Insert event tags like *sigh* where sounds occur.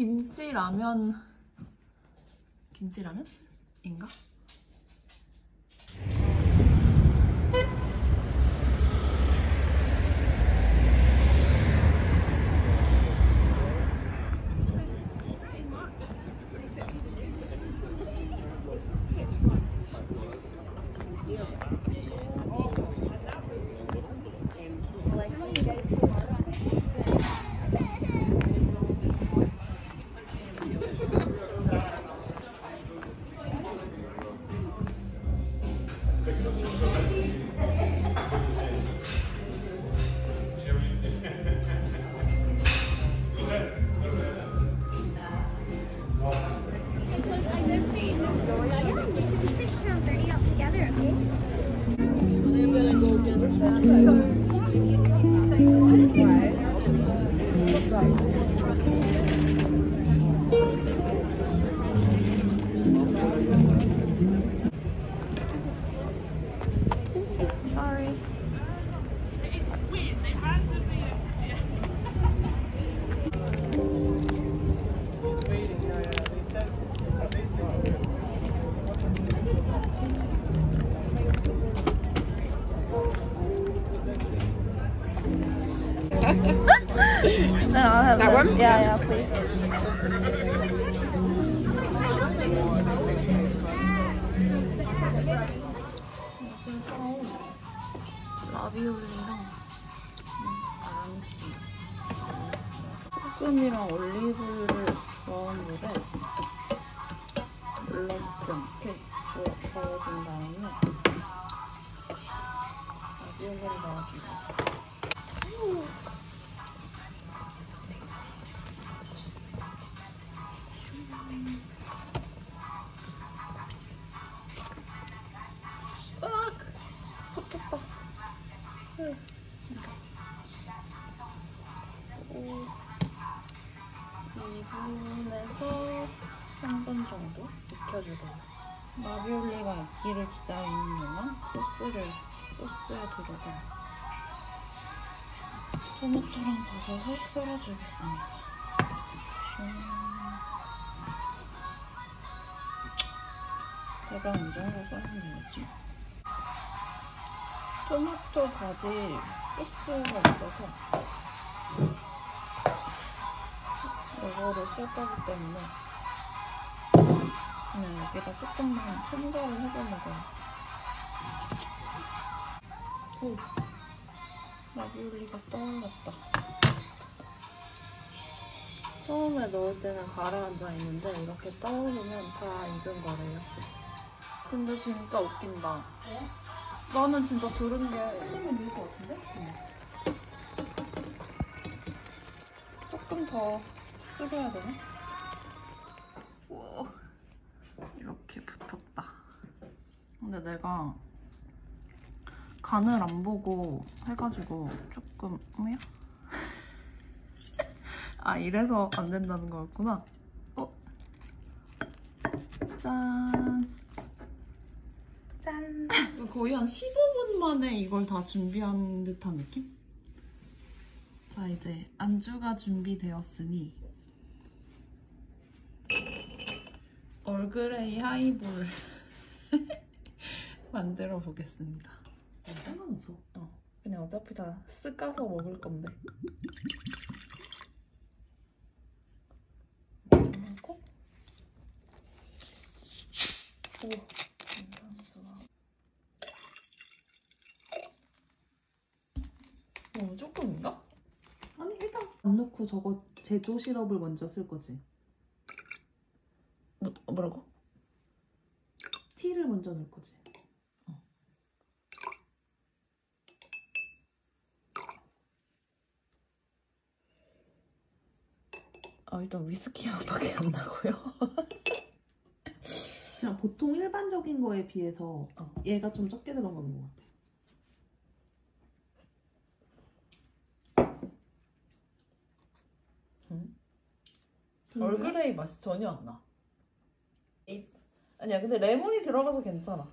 김치 라면 김치 라면 인가? fix it a little bit. Then I'll have that one. Yeah, yeah, please. 라비올리랑 아랑치 소금이랑 올리브유를 넣은 물에 물렁지 않게 주- 저어준 다음에 라비올리를 넣어준다. 오. 2분에서 3분 정도 익혀주고 라비올리가 익기를 기다리는 동안 소스를 소스에 들어가 토마토랑 버섯을 썰어주겠습니다. 슝. 대강 이 정도 썰면 되겠지? 토마토 바질 소스가 있어서 이거를 쓸 거기 때문에 그냥 여기다 조금만 첨가를 해서 먹어요. 오, 라비올리가 떠올랐다. 처음에 넣을 때는 가라앉아 있는데 이렇게 떠오르면 다 익은 거래요. 근데 진짜 웃긴다. 나는 진짜 들은 게 조금 익을 것 같은데? 조금 더 끓여야 되나? 우와, 이렇게 붙었다. 근데 내가 간을 안 보고 해가지고 조금 뭐야? *laughs* 아 이래서 안 된다는 거였구나. 어? 짠. 짠. 거의 한 15분 만에 이걸 다 준비한 듯한 느낌? 자, 이제 안주가 준비되었으니 얼그레이 하이볼 *laughs* 만들어 보겠습니다. 상관없어. 어, 그냥 어차피 다 쓱까서 먹을 건데. 넣고 오. 너무 조금인가? 아니 일단 안 넣고 저거 제조 시럽을 먼저 쓸 거지. 뭐, 뭐라고? 티를 먼저 넣을 거지. 아 일단 위스키 향밖에 안 나고요. *laughs* 그냥 보통 일반적인 거에 비해서 어. 얘가 좀 적게 들어가는 것 같아. 음? 얼그레이 맛이 전혀 안 나. 이- 아니야 근데 레몬이 들어가서 괜찮아.